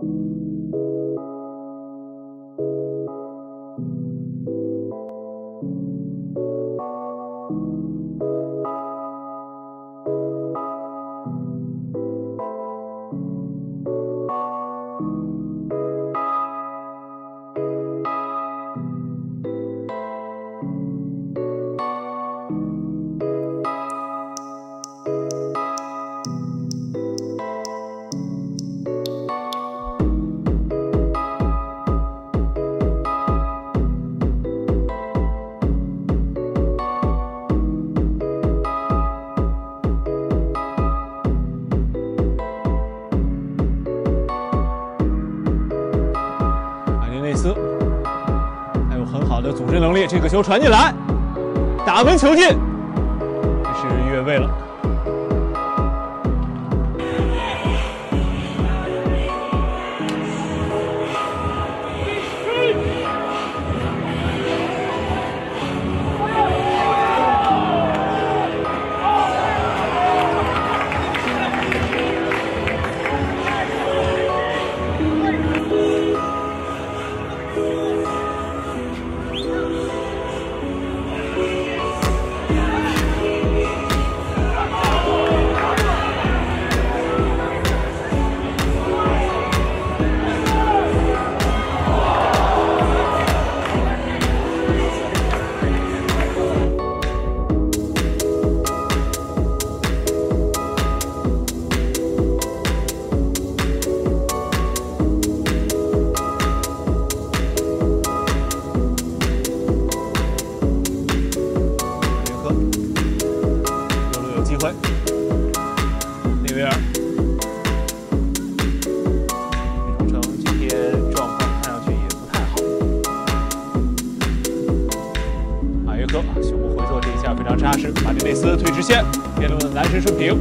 马好的组织能力，这个球传进来，打门球进，这是越位了。右路有机会，内维尔，李忠诚今天状况看上去也不太好。马约克胸部回做这一下非常扎实，马丁内斯推直线，边路的男神顺平，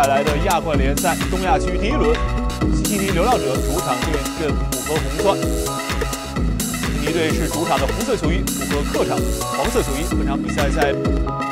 带来的亚冠联赛东亚区第一轮，悉尼流浪者主场对阵浦和红钻。悉尼队是主场的红色球衣，符合客场黄色球衣。本场比赛在。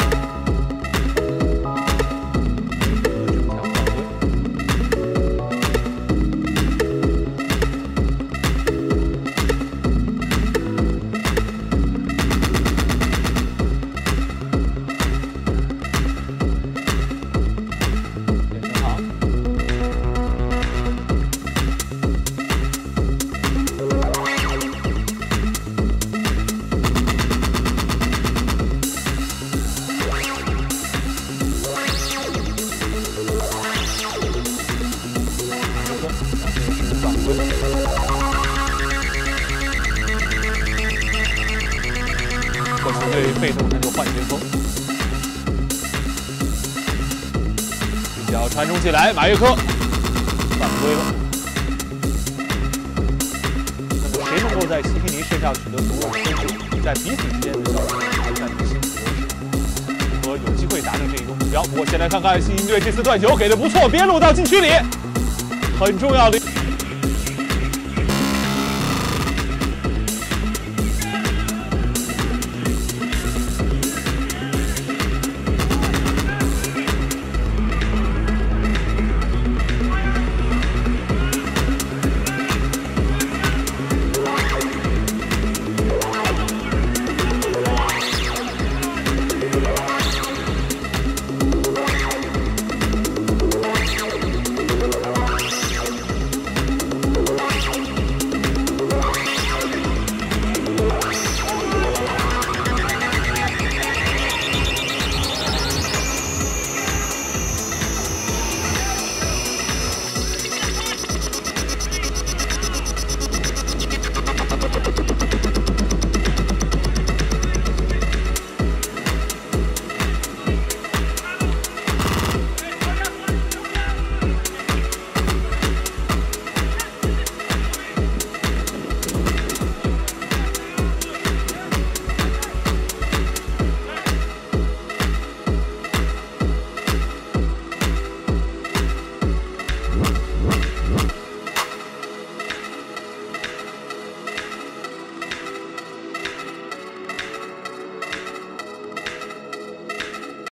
球队被动，那就换前锋。一脚传中进来，马约科犯规了。那么谁能够在齐皮尼身上取得足够的分数，在彼此之间的较量中占据先机优势，和有机会达成这一个目标。不过先来看看新英队这次断球给的不错，边路到禁区里，很重要的。